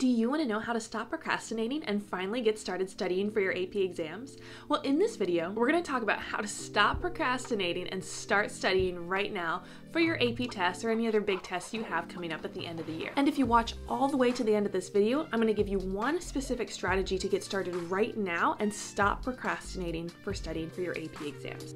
Do you want to know how to stop procrastinating and finally get started studying for your AP exams? Well, in this video, we're going to talk about how to stop procrastinating and start studying right now for your AP tests or any other big tests you have coming up at the end of the year. And if you watch all the way to the end of this video, I'm going to give you one specific strategy to get started right now and stop procrastinating for studying for your AP exams.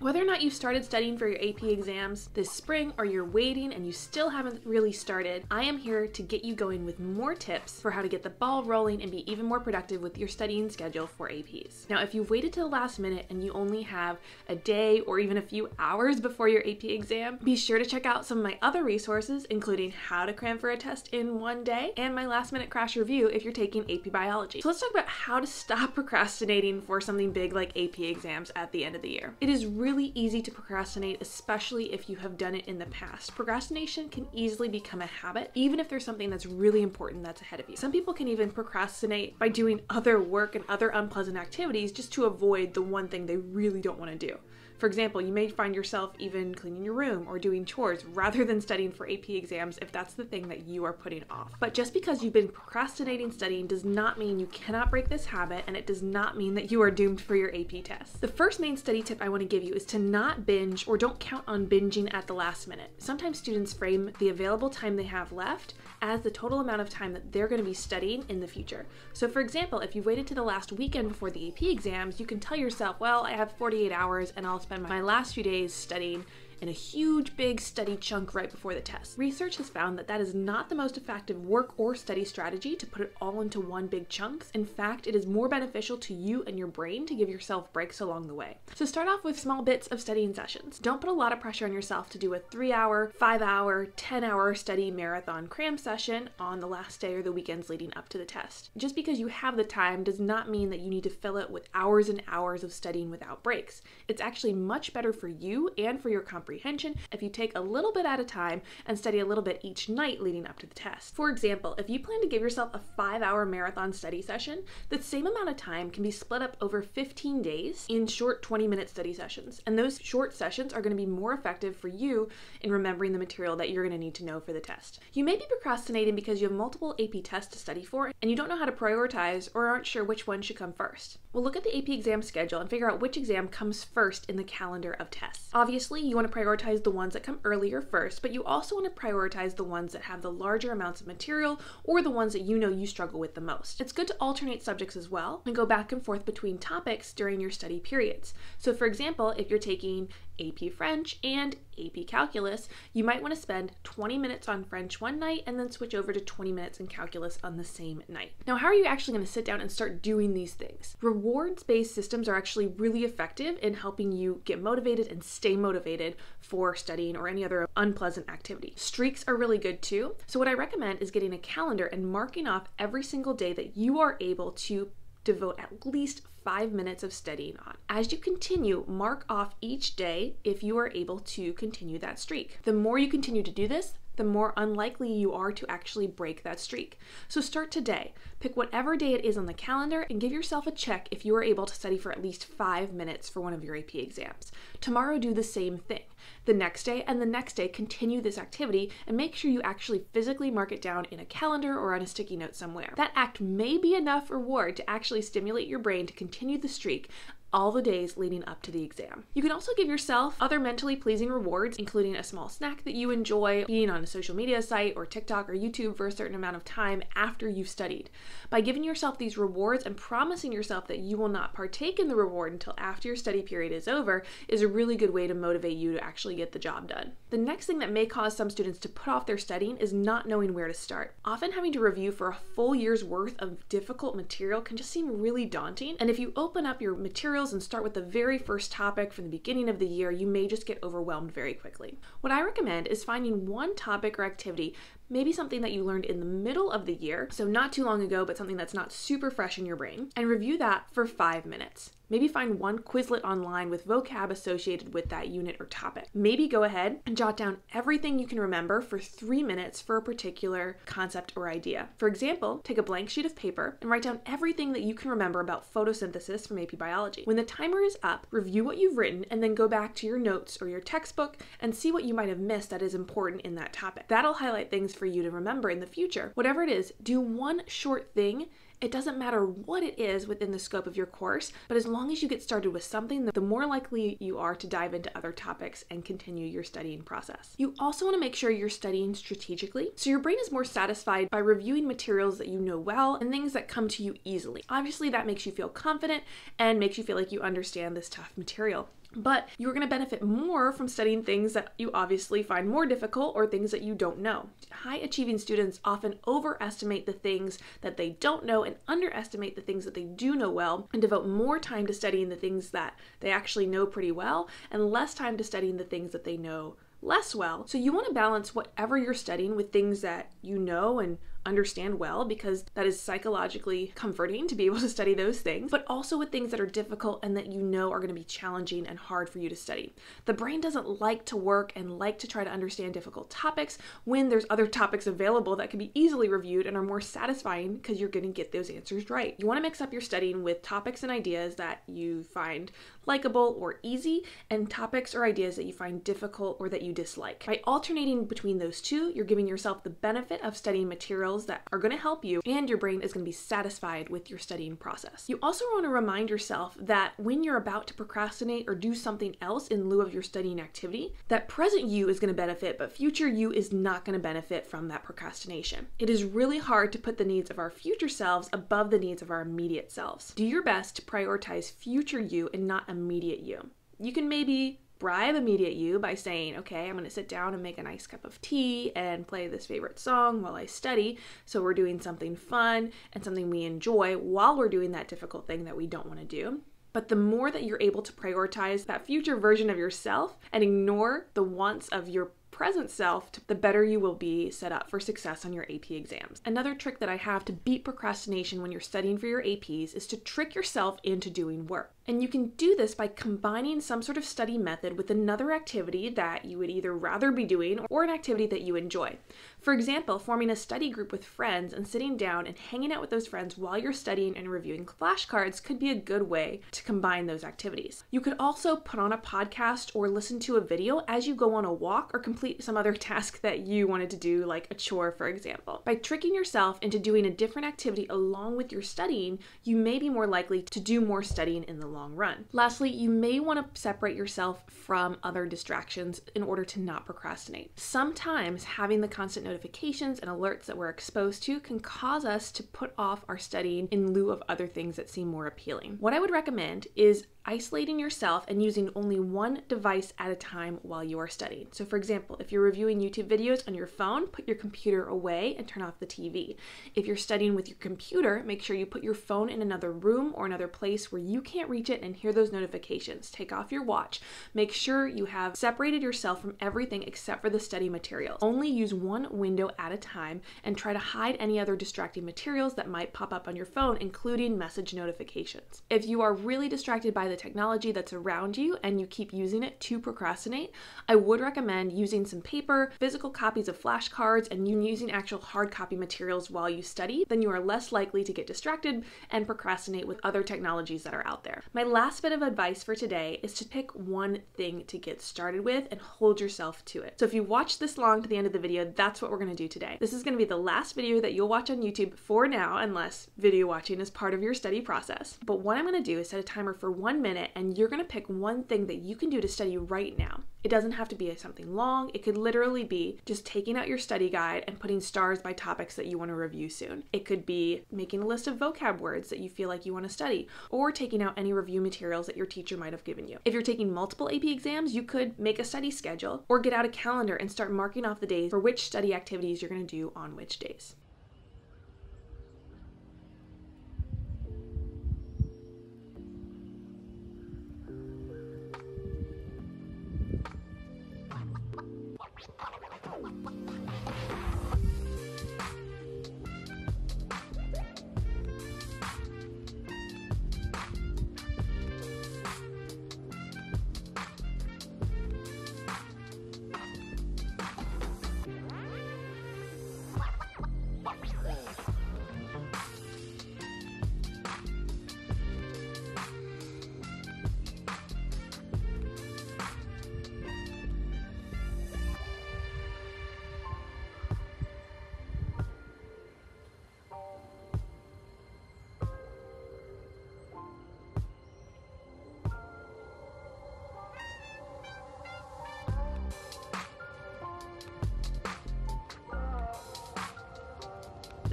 Whether or not you've started studying for your AP exams this spring or you're waiting and you still haven't really started, I am here to get you going with more tips for how to get the ball rolling and be even more productive with your studying schedule for APs. Now, if you've waited to the last minute and you only have a day or even a few hours before your AP exam, be sure to check out some of my other resources, including how to cram for a test in one day and my last minute crash review if you're taking AP biology. So let's talk about how to stop procrastinating for something big like AP exams at the end of the year. It is really really easy to procrastinate, especially if you have done it in the past. Procrastination can easily become a habit, even if there's something that's really important that's ahead of you. Some people can even procrastinate by doing other work and other unpleasant activities just to avoid the one thing they really don't want to do. For example, you may find yourself even cleaning your room or doing chores rather than studying for AP exams if that's the thing that you are putting off. But just because you've been procrastinating studying does not mean you cannot break this habit and it does not mean that you are doomed for your AP test. The first main study tip I want to give you is to not binge or don't count on binging at the last minute. Sometimes students frame the available time they have left as the total amount of time that they're going to be studying in the future. So, for example, if you waited to the last weekend before the AP exams, you can tell yourself, well, I have 48 hours and I'll spend my last few days studying in a huge, big study chunk right before the test. Research has found that that is not the most effective work or study strategy to put it all into one big chunks. In fact, it is more beneficial to you and your brain to give yourself breaks along the way. So start off with small bits of studying sessions. Don't put a lot of pressure on yourself to do a three hour, five hour, 10 hour study marathon cram session on the last day or the weekends leading up to the test. Just because you have the time does not mean that you need to fill it with hours and hours of studying without breaks. It's actually much better for you and for your comprehension comprehension if you take a little bit at a time and study a little bit each night leading up to the test. For example, if you plan to give yourself a five hour marathon study session, the same amount of time can be split up over 15 days in short 20 minute study sessions. And those short sessions are going to be more effective for you in remembering the material that you're going to need to know for the test. You may be procrastinating because you have multiple AP tests to study for and you don't know how to prioritize or aren't sure which one should come first. Well, look at the AP exam schedule and figure out which exam comes first in the calendar of tests. Obviously, you want to prioritize the ones that come earlier first, but you also want to prioritize the ones that have the larger amounts of material or the ones that you know you struggle with the most. It's good to alternate subjects as well and go back and forth between topics during your study periods. So, for example, if you're taking AP French and AP Calculus, you might want to spend 20 minutes on French one night and then switch over to 20 minutes in Calculus on the same night. Now, how are you actually going to sit down and start doing these things? Rewards based systems are actually really effective in helping you get motivated and stay motivated for studying or any other unpleasant activity. Streaks are really good too. So, what I recommend is getting a calendar and marking off every single day that you are able to devote at least five minutes of studying on. As you continue, mark off each day if you are able to continue that streak. The more you continue to do this, the more unlikely you are to actually break that streak. So start today. Pick whatever day it is on the calendar and give yourself a check if you are able to study for at least five minutes for one of your AP exams. Tomorrow, do the same thing. The next day and the next day, continue this activity and make sure you actually physically mark it down in a calendar or on a sticky note somewhere. That act may be enough reward to actually stimulate your brain to continue the streak all the days leading up to the exam. You can also give yourself other mentally pleasing rewards, including a small snack that you enjoy, being on a social media site or TikTok or YouTube for a certain amount of time after you've studied. By giving yourself these rewards and promising yourself that you will not partake in the reward until after your study period is over is a really good way to motivate you to actually get the job done. The next thing that may cause some students to put off their studying is not knowing where to start. Often having to review for a full year's worth of difficult material can just seem really daunting, and if you open up your material and start with the very first topic from the beginning of the year, you may just get overwhelmed very quickly. What I recommend is finding one topic or activity maybe something that you learned in the middle of the year, so not too long ago, but something that's not super fresh in your brain, and review that for five minutes. Maybe find one Quizlet online with vocab associated with that unit or topic. Maybe go ahead and jot down everything you can remember for three minutes for a particular concept or idea. For example, take a blank sheet of paper and write down everything that you can remember about photosynthesis from AP Biology. When the timer is up, review what you've written and then go back to your notes or your textbook and see what you might have missed that is important in that topic. That'll highlight things for you to remember in the future. Whatever it is, do one short thing it doesn't matter what it is within the scope of your course, but as long as you get started with something, the more likely you are to dive into other topics and continue your studying process. You also want to make sure you're studying strategically, so your brain is more satisfied by reviewing materials that you know well and things that come to you easily. Obviously, that makes you feel confident and makes you feel like you understand this tough material. But you're going to benefit more from studying things that you obviously find more difficult or things that you don't know. High achieving students often overestimate the things that they don't know and underestimate the things that they do know well and devote more time to studying the things that they actually know pretty well and less time to studying the things that they know less well. So you want to balance whatever you're studying with things that you know and understand well because that is psychologically comforting to be able to study those things, but also with things that are difficult and that you know are going to be challenging and hard for you to study. The brain doesn't like to work and like to try to understand difficult topics when there's other topics available that can be easily reviewed and are more satisfying because you're going to get those answers right. You want to mix up your studying with topics and ideas that you find likable or easy and topics or ideas that you find difficult or that you dislike. By alternating between those two, you're giving yourself the benefit of studying materials that are going to help you and your brain is going to be satisfied with your studying process. You also want to remind yourself that when you're about to procrastinate or do something else in lieu of your studying activity, that present you is going to benefit, but future you is not going to benefit from that procrastination. It is really hard to put the needs of our future selves above the needs of our immediate selves. Do your best to prioritize future you and not immediate you. You can maybe bribe immediate you by saying, okay, I'm going to sit down and make a nice cup of tea and play this favorite song while I study. So we're doing something fun and something we enjoy while we're doing that difficult thing that we don't want to do. But the more that you're able to prioritize that future version of yourself and ignore the wants of your present self, the better you will be set up for success on your AP exams. Another trick that I have to beat procrastination when you're studying for your APs is to trick yourself into doing work. And you can do this by combining some sort of study method with another activity that you would either rather be doing or an activity that you enjoy. For example, forming a study group with friends and sitting down and hanging out with those friends while you're studying and reviewing flashcards could be a good way to combine those activities. You could also put on a podcast or listen to a video as you go on a walk or complete some other task that you wanted to do, like a chore, for example. By tricking yourself into doing a different activity along with your studying, you may be more likely to do more studying in the long run. Lastly, you may want to separate yourself from other distractions in order to not procrastinate. Sometimes having the constant notifications and alerts that we're exposed to can cause us to put off our studying in lieu of other things that seem more appealing. What I would recommend is isolating yourself and using only one device at a time while you are studying. So, for example, if you're reviewing YouTube videos on your phone, put your computer away and turn off the TV. If you're studying with your computer, make sure you put your phone in another room or another place where you can't reach it and hear those notifications. Take off your watch. Make sure you have separated yourself from everything except for the study materials. Only use one window at a time and try to hide any other distracting materials that might pop up on your phone, including message notifications. If you are really distracted by the technology that's around you and you keep using it to procrastinate, I would recommend using some paper, physical copies of flashcards, and using actual hard copy materials while you study, then you are less likely to get distracted and procrastinate with other technologies that are out there. My last bit of advice for today is to pick one thing to get started with and hold yourself to it. So if you watch this long to the end of the video, that's what we're going to do today. This is going to be the last video that you'll watch on YouTube for now, unless video watching is part of your study process. But what I'm going to do is set a timer for one minute and you're going to pick one thing that you can do to study right now. It doesn't have to be something long. It could literally be just taking out your study guide and putting stars by topics that you want to review soon. It could be making a list of vocab words that you feel like you want to study, or taking out any review materials that your teacher might have given you. If you're taking multiple AP exams, you could make a study schedule or get out a calendar and start marking off the days for which study activities you're going to do on which days.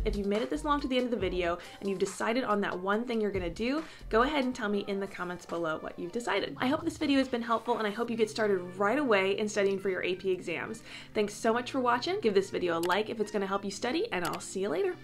If you've made it this long to the end of the video and you've decided on that one thing you're gonna do, go ahead and tell me in the comments below what you've decided. I hope this video has been helpful and I hope you get started right away in studying for your AP exams. Thanks so much for watching. Give this video a like if it's gonna help you study and I'll see you later.